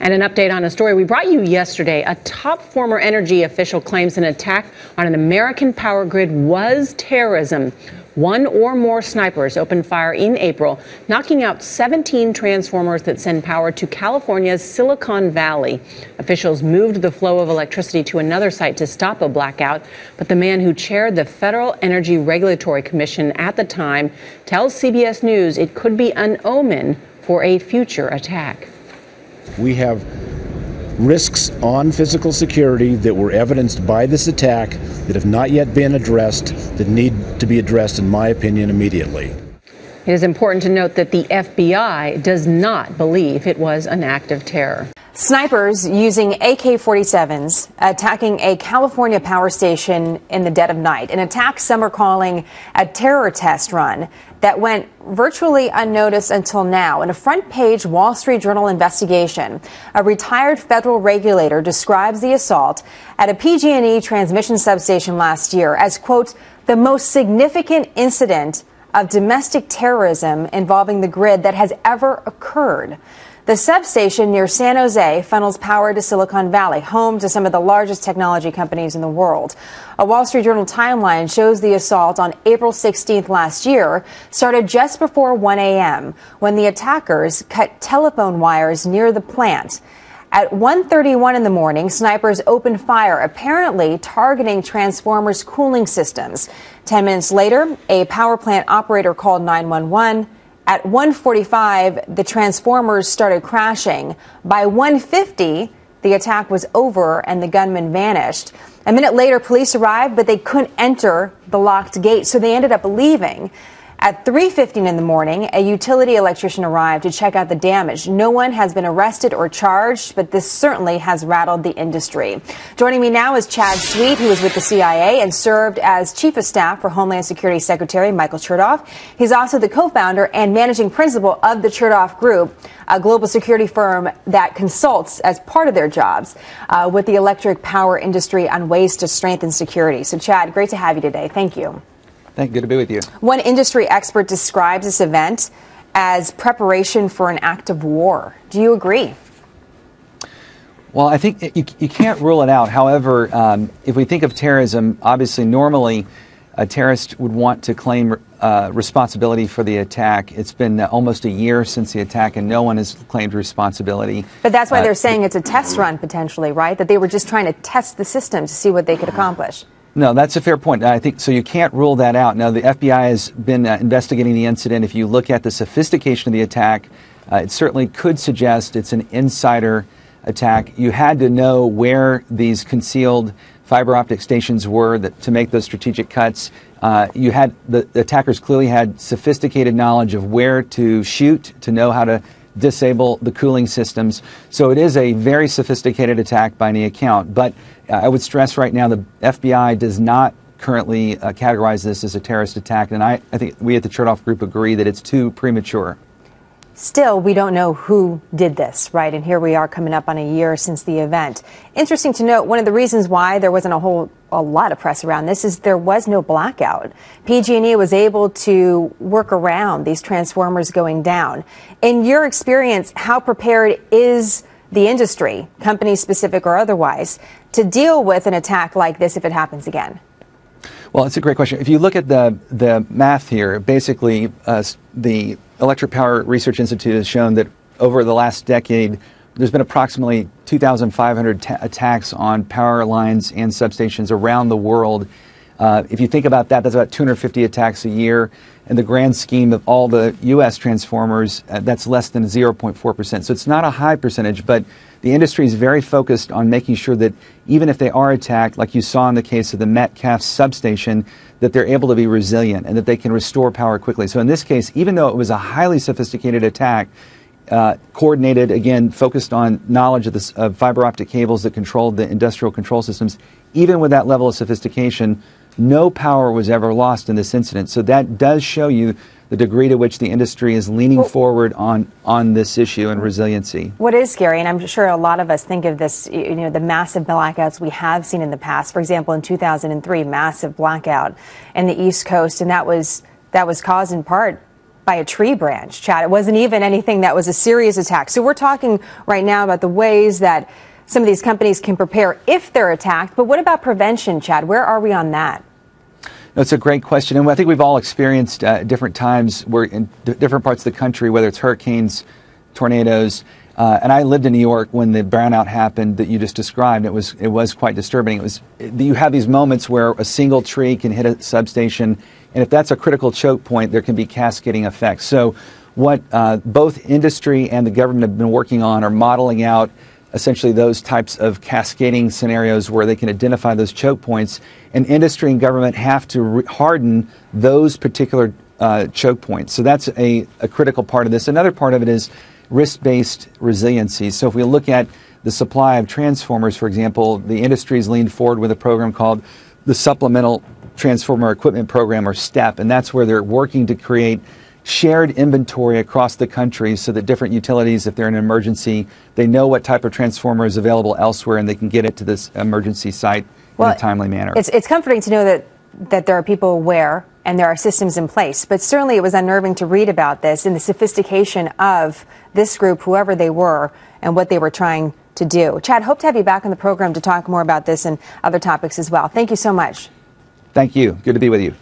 And an update on a story we brought you yesterday. A top former energy official claims an attack on an American power grid was terrorism. One or more snipers opened fire in April, knocking out 17 transformers that send power to California's Silicon Valley. Officials moved the flow of electricity to another site to stop a blackout, but the man who chaired the Federal Energy Regulatory Commission at the time tells CBS News it could be an omen for a future attack. We have risks on physical security that were evidenced by this attack that have not yet been addressed that need to be addressed, in my opinion, immediately. It is important to note that the FBI does not believe it was an act of terror. Snipers using AK 47s attacking a California power station in the dead of night. An attack some are calling a terror test run that went virtually unnoticed until now. In a front page Wall Street Journal investigation, a retired federal regulator describes the assault at a PG&E transmission substation last year as, quote, the most significant incident of domestic terrorism involving the grid that has ever occurred. The substation near San Jose funnels power to Silicon Valley, home to some of the largest technology companies in the world. A Wall Street Journal timeline shows the assault on April 16th last year started just before 1 a.m. when the attackers cut telephone wires near the plant. At 1:31 in the morning, snipers opened fire, apparently targeting transformers' cooling systems. 10 minutes later, a power plant operator called 911. At 1:45, the transformers started crashing. By 1:50, the attack was over and the gunman vanished. A minute later, police arrived, but they couldn't enter the locked gate, so they ended up leaving. At 3:15 in the morning, a utility electrician arrived to check out the damage. No one has been arrested or charged, but this certainly has rattled the industry. Joining me now is Chad Sweet, who was with the CIA and served as Chief of Staff for Homeland Security Secretary Michael Chertoff. He's also the co-founder and managing principal of the Chertoff Group, a global security firm that consults as part of their jobs uh, with the electric power industry on ways to strengthen security. So, Chad, great to have you today. Thank you. Thank you. Good to be with you. One industry expert describes this event as preparation for an act of war. Do you agree? Well, I think you, you can't rule it out. However, um, if we think of terrorism, obviously, normally a terrorist would want to claim uh, responsibility for the attack. It's been almost a year since the attack, and no one has claimed responsibility. But that's why uh, they're saying it's a test run, potentially, right? That they were just trying to test the system to see what they could accomplish. No, that's a fair point. I think so. You can't rule that out. Now, the FBI has been uh, investigating the incident. If you look at the sophistication of the attack, uh, it certainly could suggest it's an insider attack. You had to know where these concealed fiber optic stations were that, to make those strategic cuts. Uh, you had the, the attackers clearly had sophisticated knowledge of where to shoot, to know how to disable the cooling systems. So it is a very sophisticated attack by any account. But uh, I would stress right now the FBI does not currently uh, categorize this as a terrorist attack. And I, I think we at the Chertoff Group agree that it's too premature. Still, we don't know who did this, right? And here we are coming up on a year since the event. Interesting to note, one of the reasons why there wasn't a whole a lot of press around this is there was no blackout. PG&E was able to work around these transformers going down. In your experience, how prepared is the industry, company specific or otherwise, to deal with an attack like this if it happens again? Well, it's a great question. If you look at the the math here, basically uh, the Electric Power Research Institute has shown that over the last decade, there's been approximately 2,500 ta- attacks on power lines and substations around the world. Uh, if you think about that, that's about 250 attacks a year. In the grand scheme of all the U.S. transformers, uh, that's less than 0.4%. So it's not a high percentage, but the industry is very focused on making sure that even if they are attacked, like you saw in the case of the Metcalf substation, that they're able to be resilient and that they can restore power quickly. So in this case, even though it was a highly sophisticated attack, uh, coordinated, again, focused on knowledge of, the, of fiber optic cables that controlled the industrial control systems, even with that level of sophistication, no power was ever lost in this incident. So that does show you the degree to which the industry is leaning well, forward on on this issue and resiliency. What is scary, and I'm sure a lot of us think of this, you know, the massive blackouts we have seen in the past. For example, in 2003, massive blackout in the East Coast, and that was that was caused in part by a tree branch, Chad. It wasn't even anything that was a serious attack. So we're talking right now about the ways that some of these companies can prepare if they're attacked. But what about prevention, Chad? Where are we on that? That's a great question, and I think we've all experienced uh, different times where in different parts of the country, whether it's hurricanes, tornadoes. Uh, and I lived in New York when the brownout happened that you just described. It was it was quite disturbing. It was you have these moments where a single tree can hit a substation, and if that's a critical choke point, there can be cascading effects. So, what uh, both industry and the government have been working on are modeling out essentially those types of cascading scenarios where they can identify those choke points. And industry and government have to re- harden those particular uh, choke points. So that's a, a critical part of this. Another part of it is risk based resiliency. So if we look at the supply of transformers, for example, the industry's leaned forward with a program called the Supplemental Transformer Equipment Program, or STEP, and that's where they're working to create shared inventory across the country so that different utilities, if they're in an emergency, they know what type of transformer is available elsewhere and they can get it to this emergency site well, in a timely manner. It's, it's comforting to know that, that there are people aware and there are systems in place. But certainly it was unnerving to read about this and the sophistication of this group, whoever they were, and what they were trying to do. Chad, hope to have you back on the program to talk more about this and other topics as well. Thank you so much. Thank you. Good to be with you.